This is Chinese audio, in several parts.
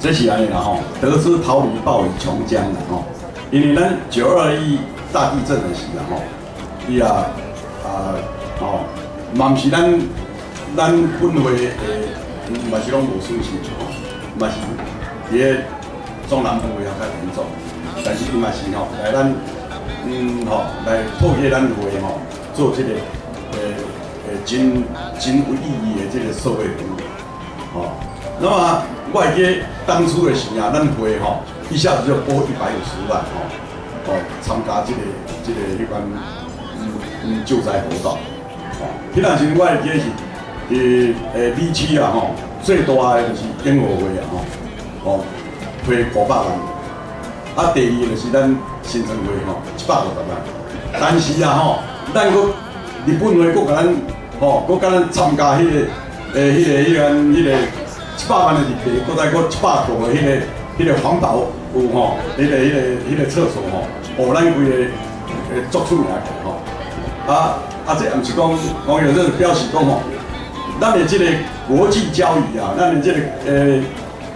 这是安尼啦吼，得知逃离暴雨琼浆啦吼，因为咱九二一大地震的时啦吼，伊也啊吼，嘛毋是咱咱本会诶，嘛是拢无损失吼，嘛是伫个中南部也较严重，但是伊嘛是吼来咱嗯吼来透过咱会吼做这个诶诶真真有意义的这个社会服务吼，那么。我记当初的时啊，咱会吼一下子就拨一百五十万吼，哦参加这个这个迄款嗯救灾活动，哦，迄阵时我会记是伫诶地区啊吼，最大的就是烟火会啊吼，哦会五百万，啊第二就是咱新城会吼一百五十万，但是啊吼，咱搁日本会搁甲咱吼搁甲咱参加迄个诶迄个迄个迄个。一百万的日币，搁再搁一百多个迄个迄个环保有吼，迄个迄个迄个厕所吼，哦，咱规个诶做出名去吼。啊啊，这毋是讲网友这表示讲吼，咱的这个国际交易啊，咱的这个诶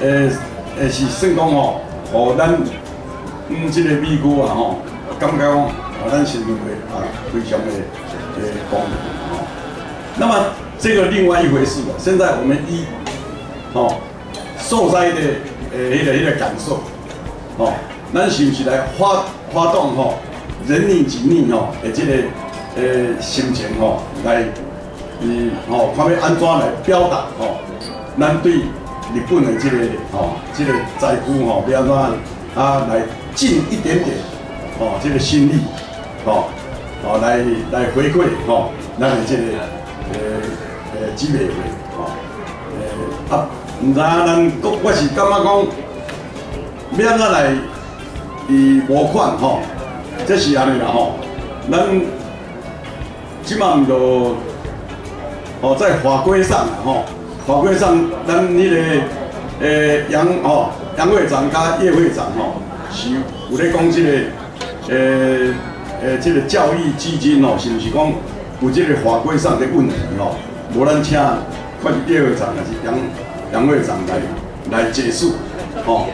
诶诶是算讲吼，哦，咱嗯这个美国啊吼，感觉讲哦，咱新闻会啊非常的诶光明吼。那么这个另外一回事了，现在我们一哦，受灾的诶，迄个迄个感受，哦，咱是不是来发发动吼，人力及力吼，诶，这个诶心情吼，来，嗯，吼，看要安怎来表达吼，咱对日本的这个吼，这个灾区吼，要安怎啊来尽一点点，吼，这个心力，吼，哦，来来回馈吼，咱的这个诶诶姊妹会，吼，诶啊。唔知影咱国，我是感觉讲，免啊来以无款吼，这是安尼啦吼。咱即马唔就哦，在法规上吼，法规上咱迄个诶杨吼杨会长加叶会长吼，是有咧讲即个诶诶即个教育基金吼，是毋是讲有即个法规上的问题吼？无咱请看叶会长还是杨？杨会长来来解释，吼，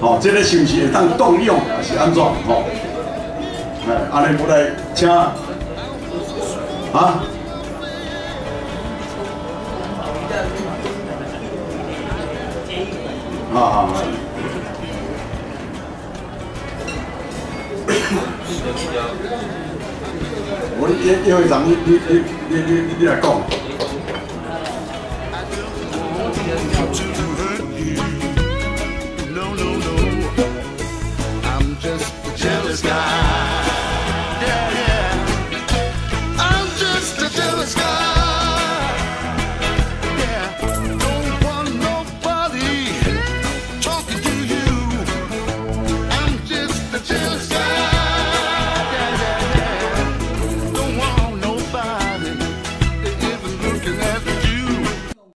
吼，这个是不是会当动用，还是安怎，吼？哎，安尼过来请，啊？啊啊！我叶叶会长，你你你你你你来讲。Now two